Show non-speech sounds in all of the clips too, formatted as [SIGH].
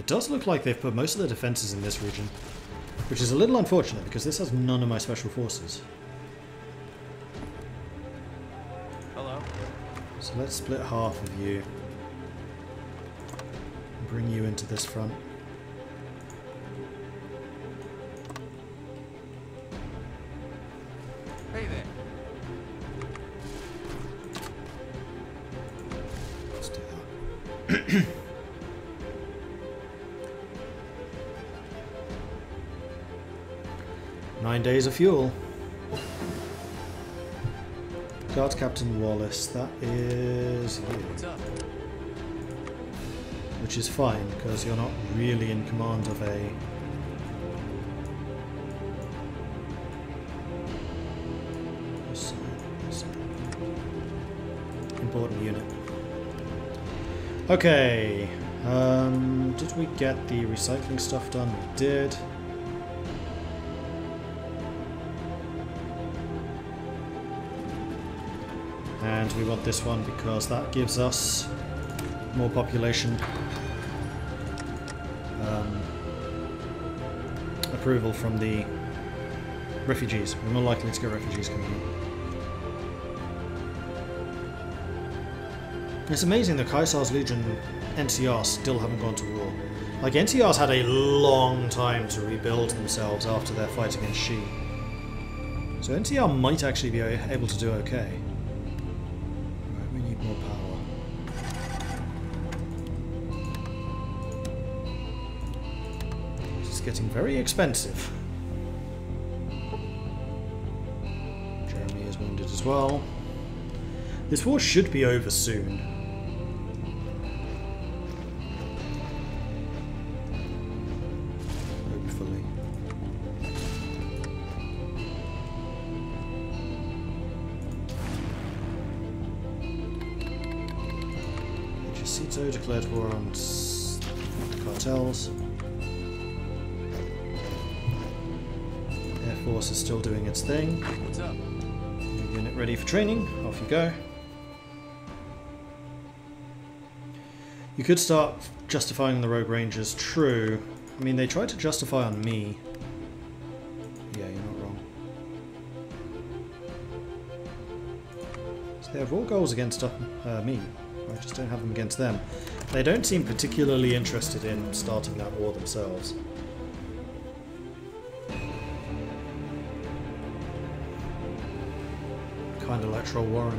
It does look like they've put most of their defenses in this region, which is a little unfortunate because this has none of my special forces. Hello. So let's split half of you. Bring you into this front. Nine days of fuel. Guards Captain Wallace, that is you. Which is fine, because you're not really in command of a... Important unit. Okay. Um, did we get the recycling stuff done? We did. And we want this one because that gives us more population um, approval from the refugees. We're more likely to get refugees coming in. It's amazing that Caesar's Legion NCR still haven't gone to war. Like, NCR's had a long time to rebuild themselves after their fight against Shi. So NCR might actually be able to do okay. Getting very expensive. Jeremy is wounded as well. This war should be over soon. Hopefully. Cito declared war on s- cartels. Force is still doing its thing. What's up? New Unit ready for training. Off you go. You could start justifying the Rogue Rangers. True. I mean, they tried to justify on me. Yeah, you're not wrong. So they have all goals against uh, uh, me. I just don't have them against them. They don't seem particularly interested in starting that war themselves. Like Troll Warren.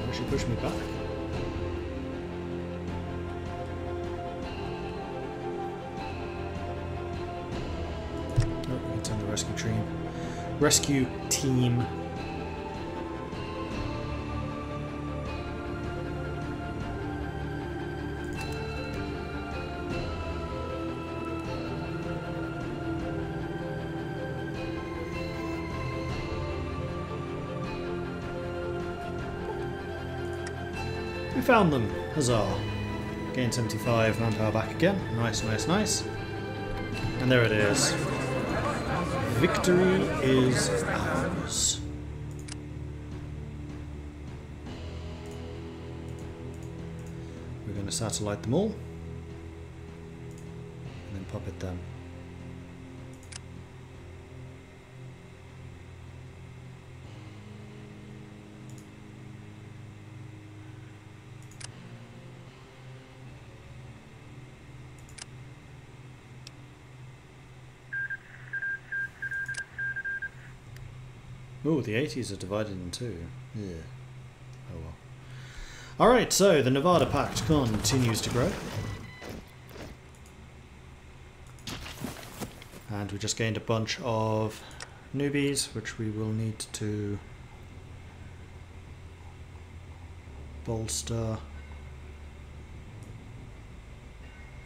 Why she push me back? Oh, send the rescue team. Rescue team. Found them. Huzzah. Gain 75 manpower back again. Nice, nice, nice. And there it is. Victory is ours. We're going to satellite them all. And then pop it them. Oh, the 80s are divided in two. Yeah. Oh well. Alright, so the Nevada Pact continues to grow. And we just gained a bunch of newbies, which we will need to bolster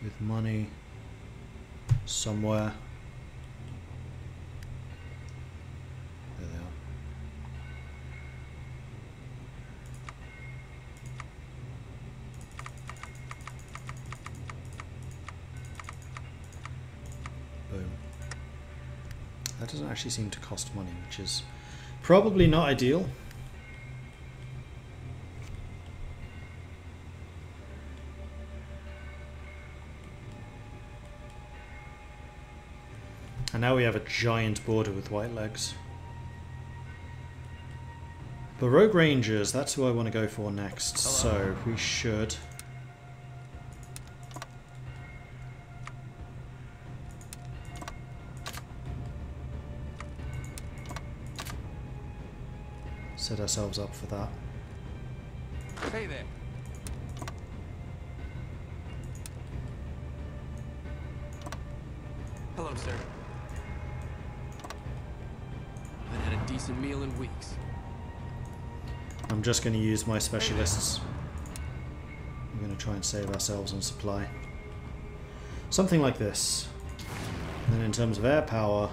with money somewhere. actually seem to cost money, which is probably not ideal. And now we have a giant border with white legs. The Rogue Rangers, that's who I want to go for next, Hello. so we should... Set ourselves up for that. Hey there. Hello, sir. I haven't had a decent meal in weeks. I'm just going to use my specialists. We're going to try and save ourselves on supply. Something like this. And then in terms of air power,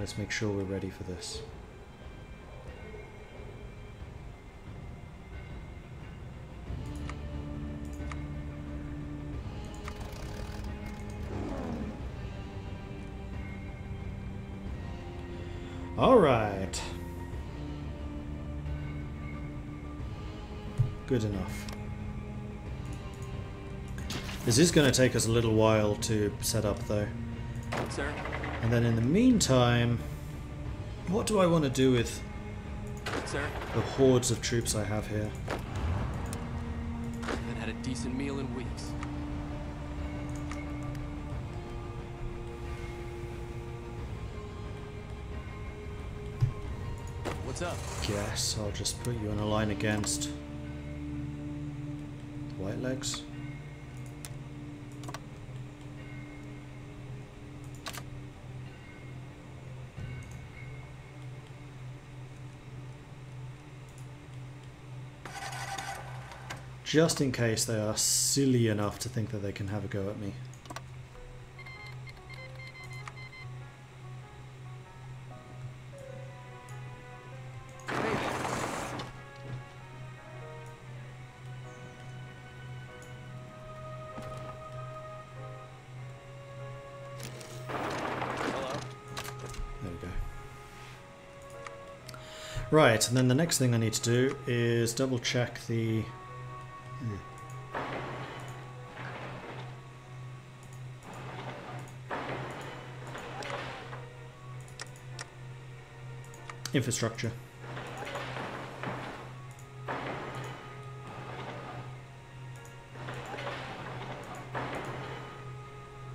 Let's make sure we're ready for this. All right. Good enough. This is going to take us a little while to set up though. Sir? And then in the meantime, what do I want to do with Sir? the hordes of troops I have here? Haven't had a decent meal in weeks. What's up? Guess I'll just put you in a line against the White Legs. Just in case they are silly enough to think that they can have a go at me. Right, and then the next thing I need to do is double check the. Infrastructure.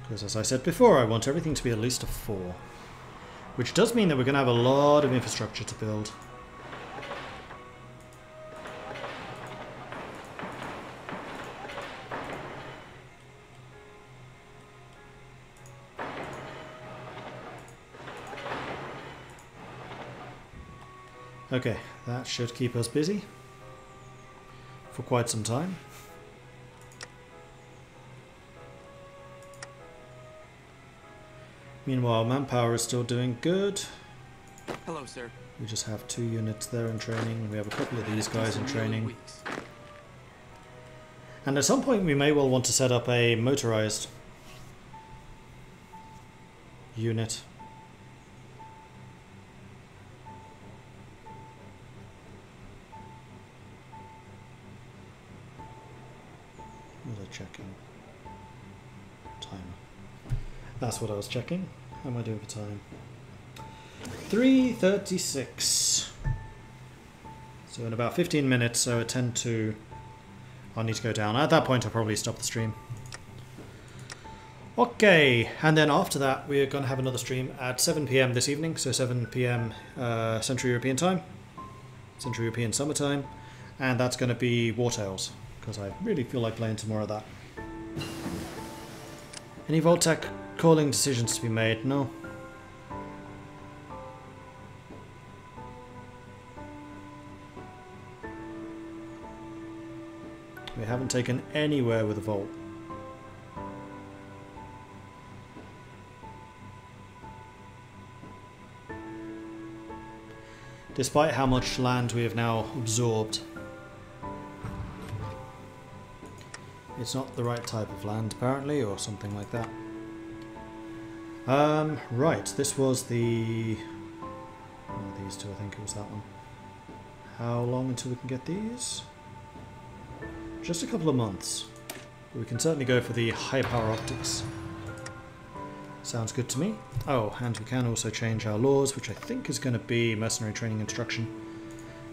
Because as I said before, I want everything to be at least a 4. Which does mean that we're going to have a lot of infrastructure to build. Okay, that should keep us busy for quite some time. Meanwhile, manpower is still doing good. Hello, sir. We just have two units there in training. We have a couple of these guys in training. And at some point we may well want to set up a motorized unit. Checking? Timer. That's what I was checking. How am I doing for time? 3.36. So in about 15 minutes, so at 10 to... I'll need to go down. At that point, I'll probably stop the stream. Okay, and then after that, we're going to have another stream at 7 p.m. this evening, so 7 p.m. Uh, Central European time, Central European summertime, and that's going to be Wartales, because I really feel like playing some more of that. Any Vault-Tec calling decisions to be made? No. We haven't taken anywhere with a Vault. Despite how much land we have now absorbed. It's not the right type of land, apparently, or something like that. Um, right, this was the... One of these two, I think it was that one. How long until we can get these? Just a couple of months. We can certainly go for the high power optics. Sounds good to me. Oh, and we can also change our laws, which I think is going to be mercenary training instruction.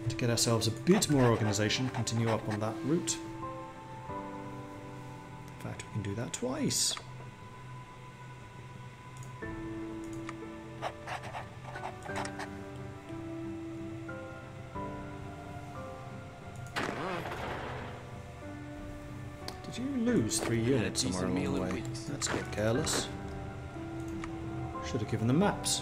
To get ourselves a bit more organisation, continue up on that route. In fact, we can do that twice. Did you lose three units somewhere along the way? That's a bit careless. Should have given them maps.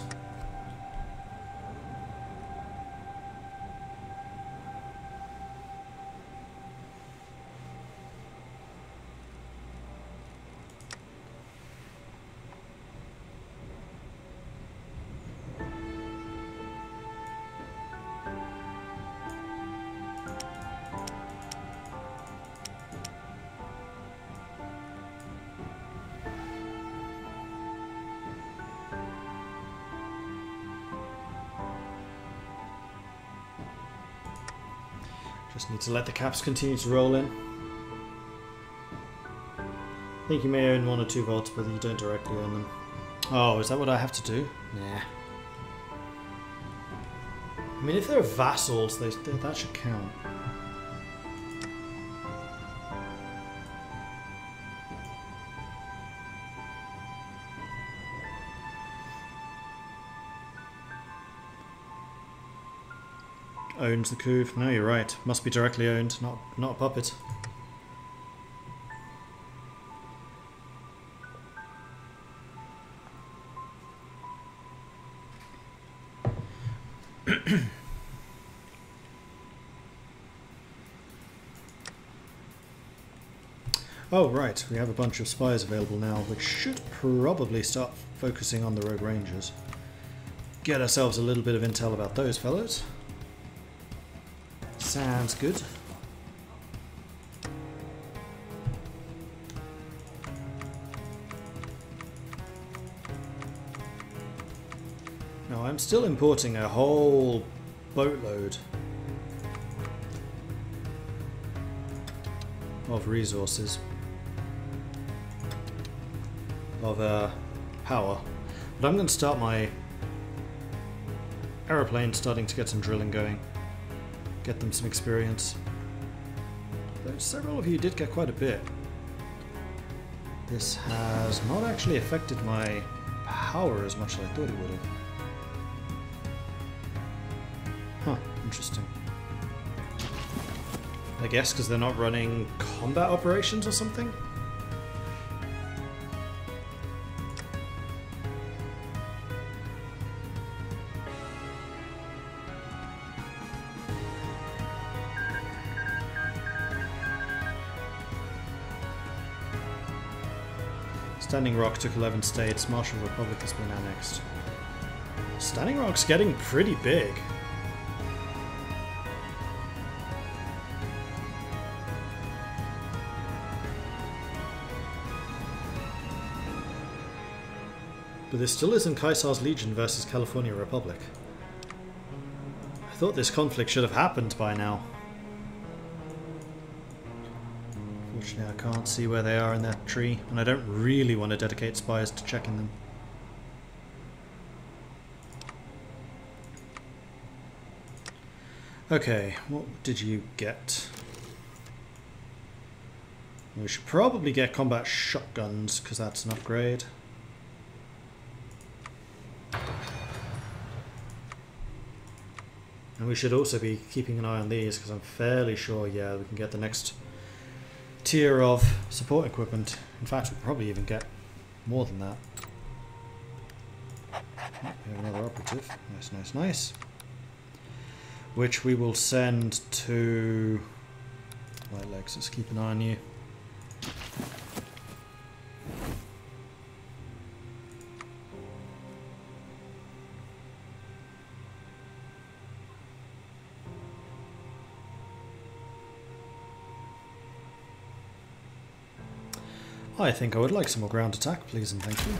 Just need to let the caps continue to roll in. I think you may own one or two vaults, but you don't directly own them. Oh, is that what I have to do? Nah. I mean, if they're vassals, they, they, that should count. Owns the coup. No, you're right. Must be directly owned, not not a puppet. [CLEARS THROAT] Oh, right. We have a bunch of spies available now, which should probably start focusing on the Rogue Rangers. Get ourselves a little bit of intel about those fellows. Sounds good. Now, I'm still importing a whole boatload of resources of uh, power. But I'm going to start my aeroplane starting to get some drilling going. Get them some experience. Though several of you did get quite a bit. This has not actually affected my power as much as I thought it would have. Huh, interesting. I guess because they're not running combat operations or something? Standing Rock took 11 states, Marshall Republic has been annexed. Standing Rock's getting pretty big. But this still isn't Caesar's Legion versus California Republic. I thought this conflict should have happened by now. I can't see where they are in that tree, and I don't really want to dedicate spies to checking them. Okay, what did you get? We should probably get combat shotguns, because that's an upgrade. And we should also be keeping an eye on these, because I'm fairly sure, yeah, we can get the next tier of support equipment. In fact, we'll probably even get more than that. Another operative. Nice, nice, nice. Which we will send to... White Legs, let's keep an eye on you. I think I would like some more ground attack, please and thank you.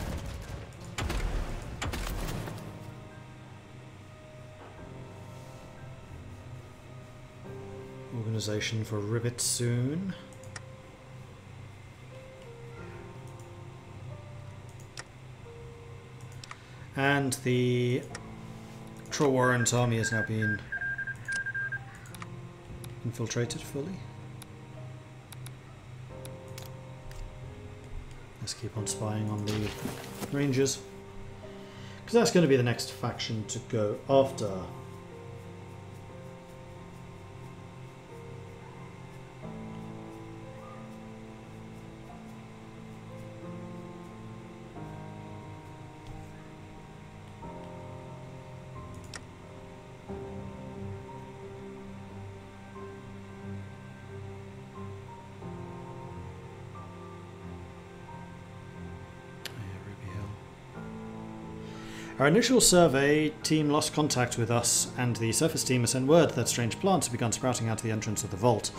Organization for Ribbit soon. And the Troll Warren army has now been infiltrated fully. Keep on spying on the Rangers. Because that's going to be the next faction to go after. Our initial survey team lost contact with us, and the surface team sent word that strange plants have begun sprouting out of the entrance of the vault.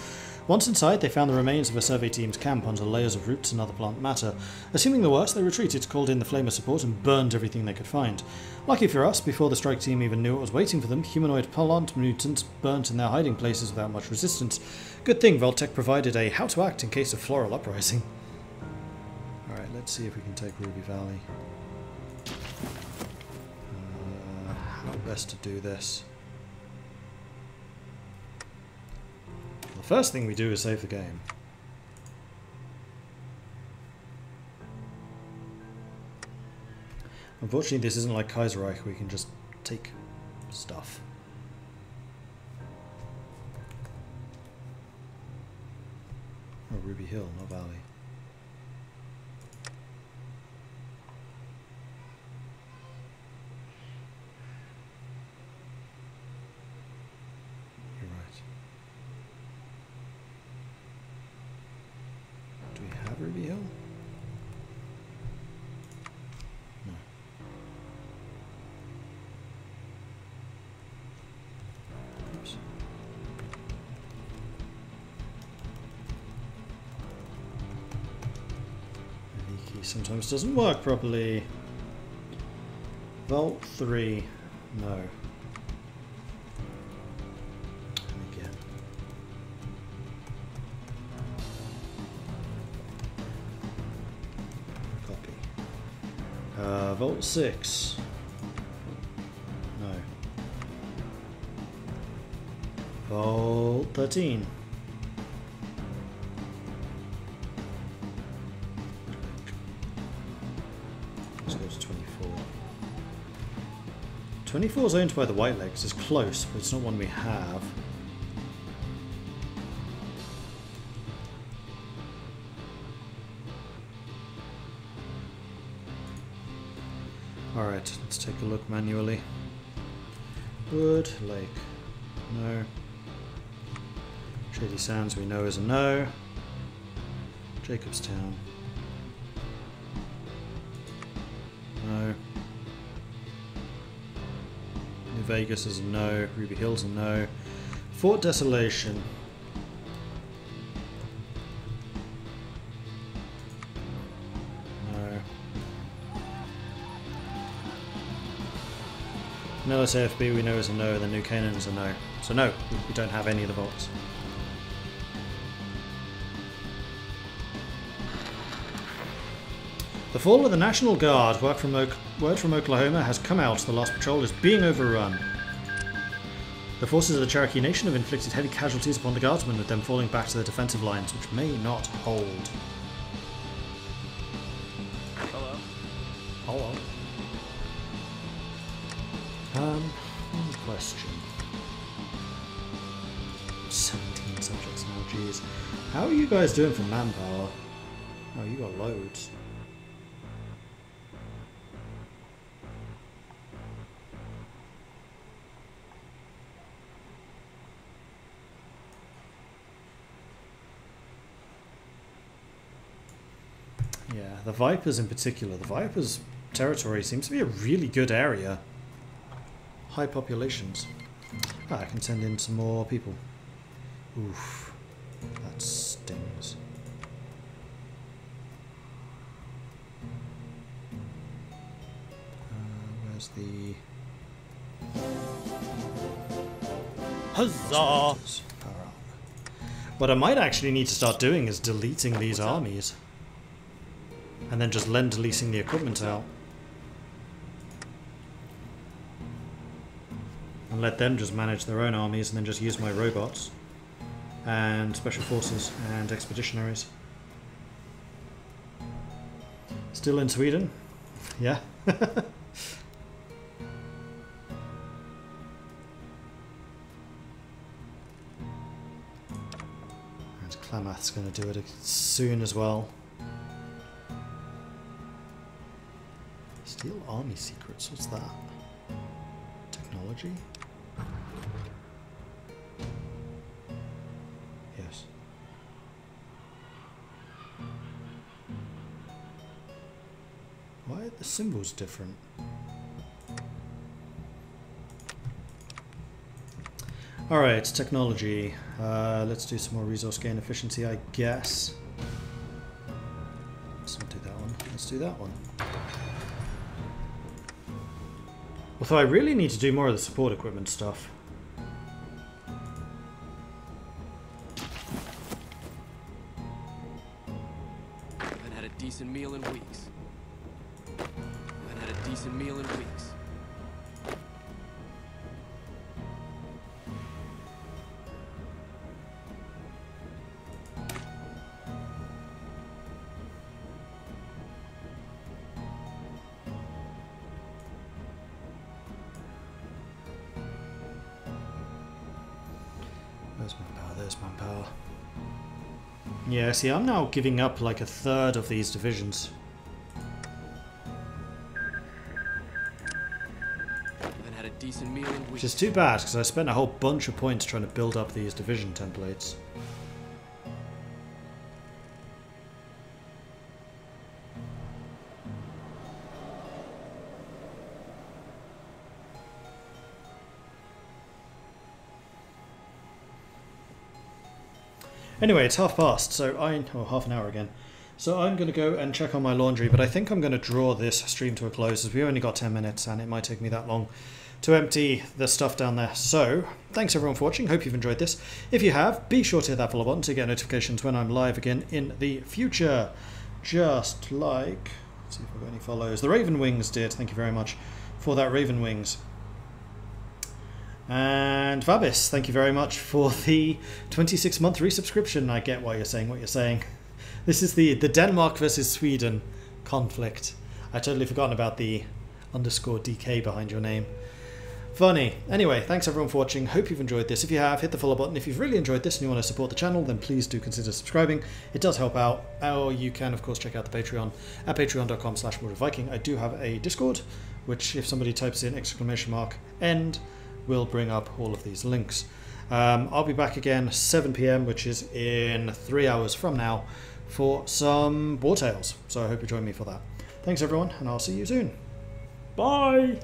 Once inside, they found the remains of a survey team's camp under layers of roots and other plant matter. Assuming the worst, they retreated, called in the flamer support, and burned everything they could find. Lucky for us, before the strike team even knew what was waiting for them, humanoid plant mutants burnt in their hiding places without much resistance. Good thing Vault-Tec provided a how to act in case of floral uprising. Alright, let's see if we can take Ruby Valley. Best to do this? The first thing we do is save the game. Unfortunately, this isn't like Kaiserreich, where we can just take stuff. Oh, Ruby Hill, not Valley. Sometimes doesn't work properly. Vault 3. No. Again. Copy. Uh, Vault 6. No. Vault 13. 24 is owned by the White Legs. It's close, but it's not one we have. Alright, let's take a look manually. Wood Lake. No. Shady Sands we know is a no. Jacobstown. Vegas is a no. Ruby Hills a no. Fort Desolation. No. Nellis AFB we know is a no, the New Canaan is a no. So no, we- we don't have any of the vaults. The fall of the National Guard, word from, word from Oklahoma, has come out. The last patrol is being overrun. The forces of the Cherokee Nation have inflicted heavy casualties upon the Guardsmen, with them falling back to their defensive lines, which may not hold. Hello. Hello. Um, one question. 17 subjects now, jeez. How are you guys doing for manpower? Oh, you got loads. Vipers in particular. The Vipers territory seems to be a really good area. High populations. Ah, I can send in some more people. Oof. That stings. Uh, where's the... Huzzah! What I might actually need to start doing is deleting these armies. And then just lend leasing the equipment out. And let them just manage their own armies and then just use my robots. And special forces and expeditionaries. Still in Sweden? Yeah. [LAUGHS] and Klamath's going to do it soon as well. Steal army secrets, what's that? Technology? Yes. Why are the symbols different? Alright, technology. Uh, let's do some more resource gain efficiency, I guess. Let's not do that one. Let's do that one. Although I really need to do more of the support equipment stuff. There's manpower. Yeah, see, I'm now giving up like a third of these divisions. Haven't had a decent meal in Which is too bad, because I spent a whole bunch of points trying to build up these division templates. Anyway, it's half past, so I... oh, half an hour again. So I'm going to go and check on my laundry, but I think I'm going to draw this stream to a close, as we only got 10 minutes, and it might take me that long to empty the stuff down there. So, thanks everyone for watching. Hope you've enjoyed this. If you have, be sure to hit that follow button to get notifications when I'm live again in the future. Just like, let's see if I've got any follows. The Raven Wings did. Thank you very much for that Raven Wings. And Fabis, thank you very much for the 26 month resubscription. I get why you're saying what you're saying. [LAUGHS] This is the, the Denmark versus Sweden conflict. I totally forgotten about the underscore DK behind your name. Funny. Anyway, thanks everyone for watching. Hope you've enjoyed this. If you have, hit the follow button. If you've really enjoyed this and you want to support the channel, then please do consider subscribing. It does help out. Or you can, of course, check out the Patreon at patreon.com slash. I do have a Discord, which if somebody types in exclamation mark end, will bring up all of these links. Um, I'll be back again 7 p.m., which is in three hours from now, for some Wartales. So I hope you join me for that. Thanks everyone, and I'll see you soon. Bye!